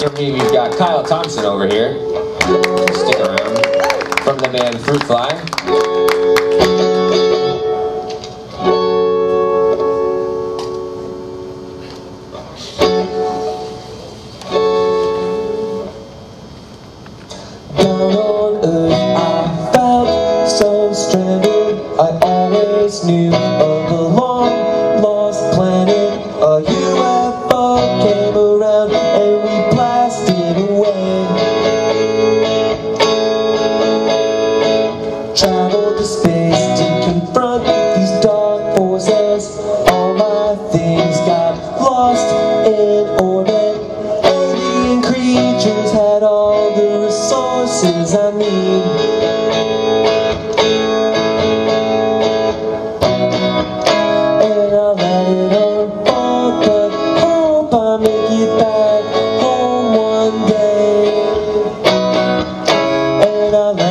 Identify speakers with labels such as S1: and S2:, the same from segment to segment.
S1: After me, we've got Kyle Thompson over here. Stick around. From the band Fruit Fly.
S2: Down on earth I felt so stranded I always knew of a long lost planet lost in orbit Alien creatures had all the resources I need. And I let it unfold But hope I make it back home one day. And I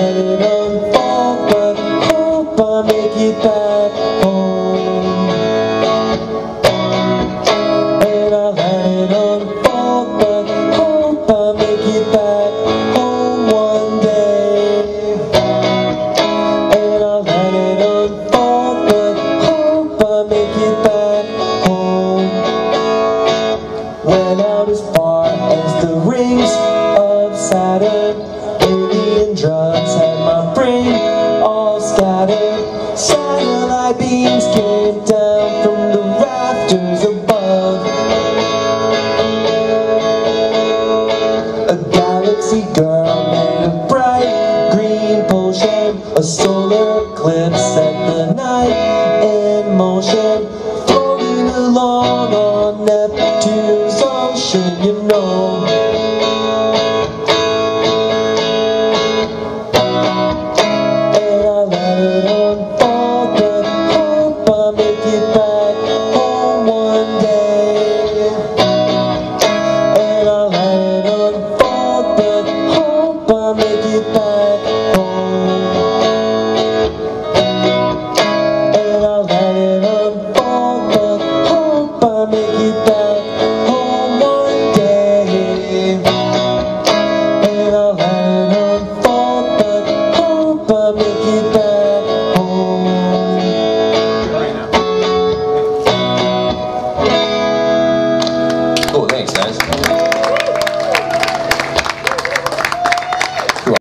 S2: as the rings of Saturn. alien drugs had my brain all scattered. Satellite beams came down from the rafters above. A galaxy girl made a bright green potion, a solar eclipse set the night in motion. Neptune's ocean, you know.